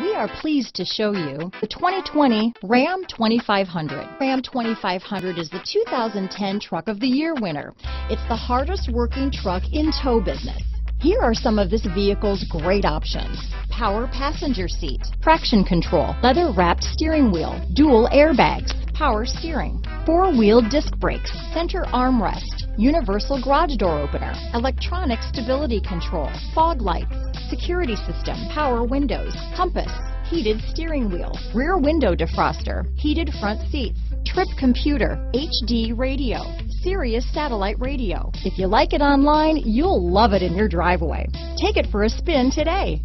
We are pleased to show you the 2020 Ram 2500. Ram 2500 is the 2010 Truck of the Year winner. It's the hardest working truck in tow business. Here are some of this vehicle's great options. Power passenger seat, traction control, leather wrapped steering wheel, dual airbags, power steering, four-wheel disc brakes, center armrest, universal garage door opener, electronic stability control, fog lights, security system, power windows, compass, heated steering wheel, rear window defroster, heated front seats, trip computer, HD radio, Sirius satellite radio. If you like it online, you'll love it in your driveway. Take it for a spin today.